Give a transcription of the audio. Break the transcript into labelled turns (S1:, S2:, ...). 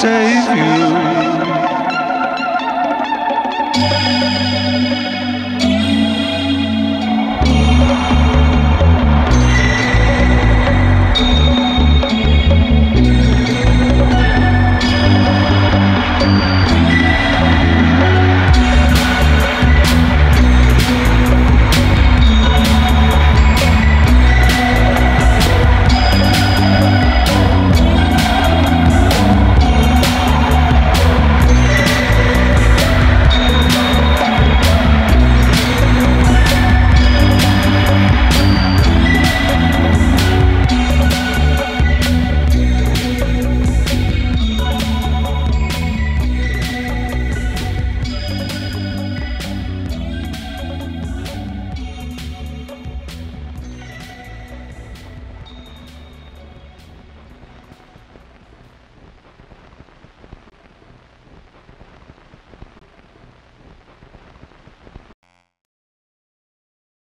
S1: Save you.